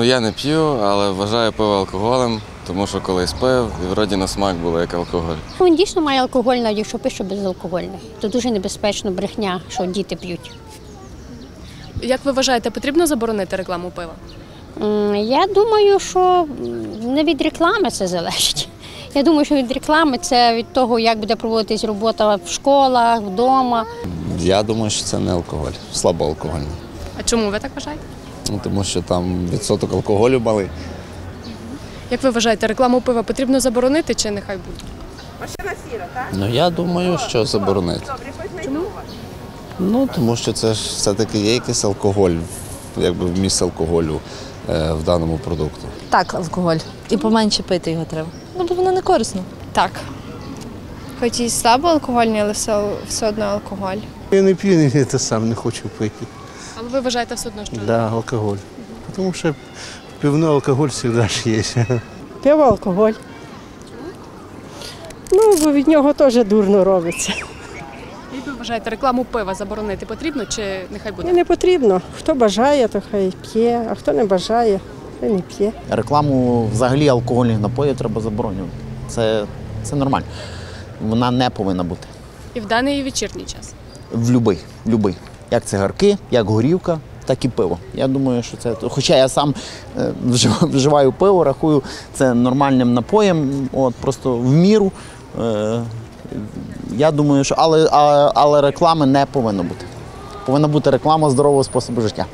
Ну, я не п'ю, але вважаю пиво алкоголем, тому що колись пив і вроді на смак було як алкоголь. Ну, Він дійсно має алкоголь, навіть якщо пише безалкогольне. Це дуже небезпечно брехня, що діти п'ють. Як ви вважаєте, потрібно заборонити рекламу пива? Я думаю, що не від реклами це залежить. Я думаю, що від реклами це від того, як буде проводитись робота в школах, вдома. Я думаю, що це не алкоголь, слабоалкогольний. А чому ви так вважаєте? Ну, тому що там відсоток алкоголю малий. Як ви вважаєте, рекламу пива потрібно заборонити чи нехай буде? Машина сіра, так? Ну я думаю, що заборонити. Чому? Ну тому що це ж все-таки є якийсь алкоголь, якби вміст алкоголю е, в даному продукту. Так, алкоголь. І поменше пити його треба. Ну, бо воно не корисно. Так. Хоч і слабо алкогольний, але все, все одно алкоголь. Я не п'ю, ні, те сам не хочу пити. Але ви вважаєте все одно, що Да, алкоголь. Тому що пивно алкоголь завжди ж є. Пиво алкоголь. Ну, бо від нього теж дурно робиться. Як ви вважаєте, рекламу пива заборонити потрібно чи нехай буде? не потрібно. Хто бажає, то хай п'є, а хто не бажає, то не п'є. Рекламу взагалі алкогольних напоїв треба заборонювати. Це, це нормально. Вона не повинна бути. І в даний і вечірній час. В любий, любий. Як цигарки, як горівка, так і пиво. Я думаю, що це. Хоча я сам е, вживаю пиво, рахую це нормальним напоєм, от просто в міру. Е, я думаю, що але, але, реклами не повинно бути. Повинна бути реклама здорового способу життя.